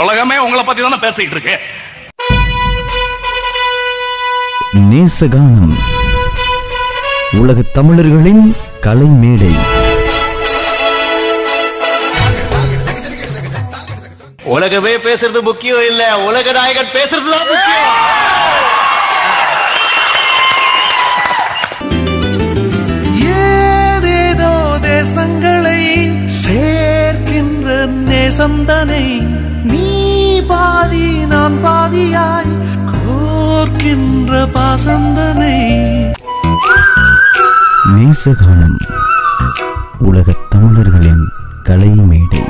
உலகமே உங்களை பத்தி தானே பேசிட்டு இருக்கு. நேசகானம். உலகத் தமிழர்களின் கலை மேடை உலகமே பேசுறது முக்கியம் இல்ல உலக நாயகன் பேசுறது தான் முக்கியம். ஏதேதோ தேசங்களை சேர்க்கின்ற நேசந்தனை பாதி நான் பாதியாய் கோர்க்கின்ற பாசந்தனை. நேசகானம் உலகத் தமிழர்களின் கலை மேடை